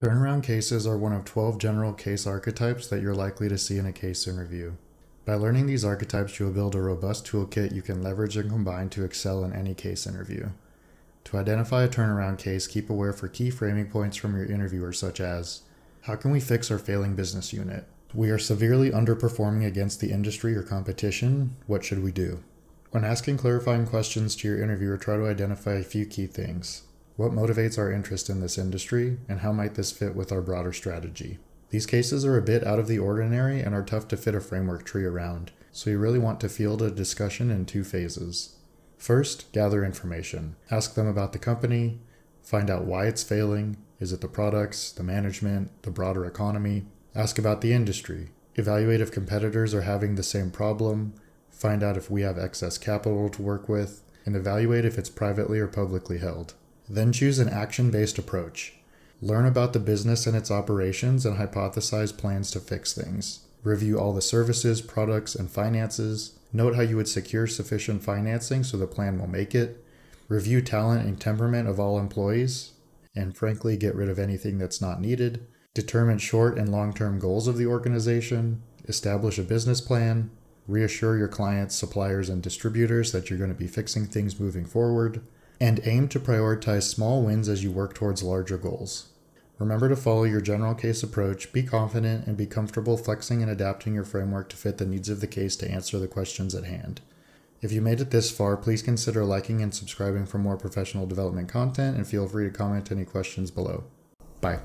Turnaround cases are one of 12 general case archetypes that you're likely to see in a case interview. By learning these archetypes, you will build a robust toolkit you can leverage and combine to excel in any case interview. To identify a turnaround case, keep aware for key framing points from your interviewer, such as How can we fix our failing business unit? We are severely underperforming against the industry or competition. What should we do? When asking clarifying questions to your interviewer, try to identify a few key things. What motivates our interest in this industry, and how might this fit with our broader strategy? These cases are a bit out of the ordinary and are tough to fit a framework tree around, so you really want to field a discussion in two phases. First, gather information. Ask them about the company, find out why it's failing. Is it the products, the management, the broader economy? Ask about the industry. Evaluate if competitors are having the same problem, find out if we have excess capital to work with, and evaluate if it's privately or publicly held. Then choose an action based approach. Learn about the business and its operations and hypothesize plans to fix things. Review all the services, products, and finances. Note how you would secure sufficient financing so the plan will make it. Review talent and temperament of all employees. And frankly, get rid of anything that's not needed. Determine short and long term goals of the organization. Establish a business plan. Reassure your clients, suppliers, and distributors that you're going to be fixing things moving forward and aim to prioritize small wins as you work towards larger goals. Remember to follow your general case approach, be confident, and be comfortable flexing and adapting your framework to fit the needs of the case to answer the questions at hand. If you made it this far, please consider liking and subscribing for more professional development content and feel free to comment any questions below. Bye.